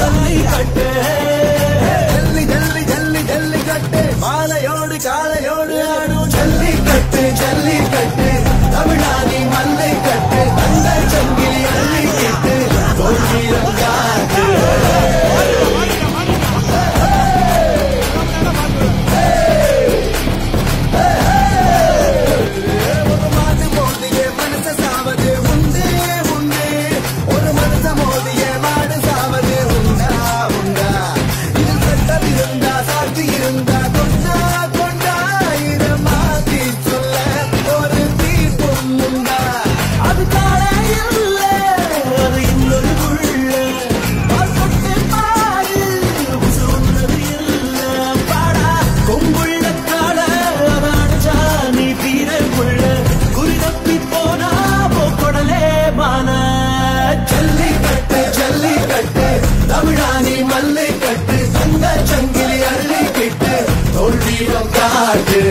తల్లి కట్టే. జల్లి జల్లి జల్లి జల్లి కట్టే. మాలయోడి కాలయోడి. மல்லை கட்டு சங்க சங்கிலி அள்ளி கிட்டு தோல்வியிடம் காட்டு.